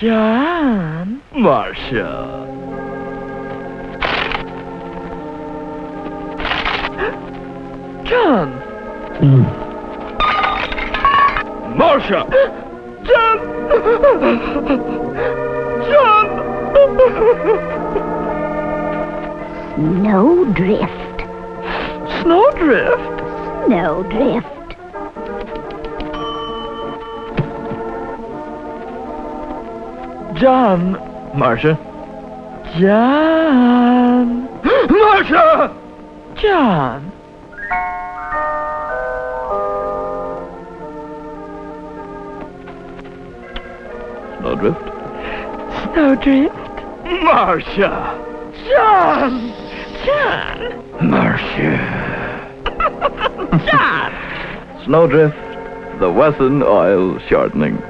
John. Marsha. John. Hmm. Marsha! John. John. Snowdrift. Snowdrift. Snowdrift. John. Marsha? John. Marsha! John. Snowdrift? Snowdrift. Marsha! John. John. Marsha. John. Snowdrift, the Wesson Oil Shortening.